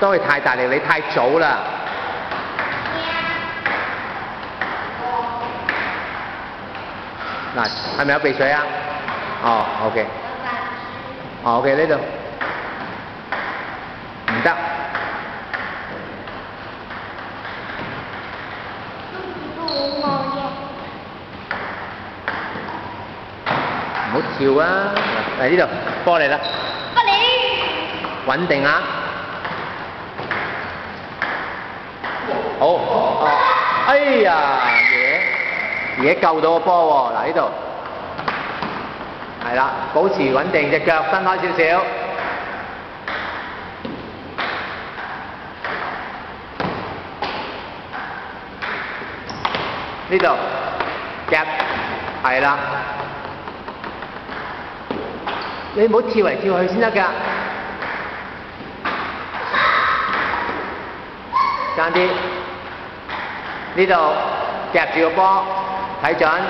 都係太大力，你太早啦。嗱，係咪有鼻水啊？哦，OK。哦，OK 呢度唔得。唔好跳啊！嚟呢度，波嚟啦。不理。穩定啊！好，哦，哎呀，嘢嘢救到個波喎！嗱呢度，係啦，保持穩定，隻腳伸開少少。呢度夾，係啦。你唔好跳嚟跳去先得㗎。爭啲，呢度夾住个波，睇準。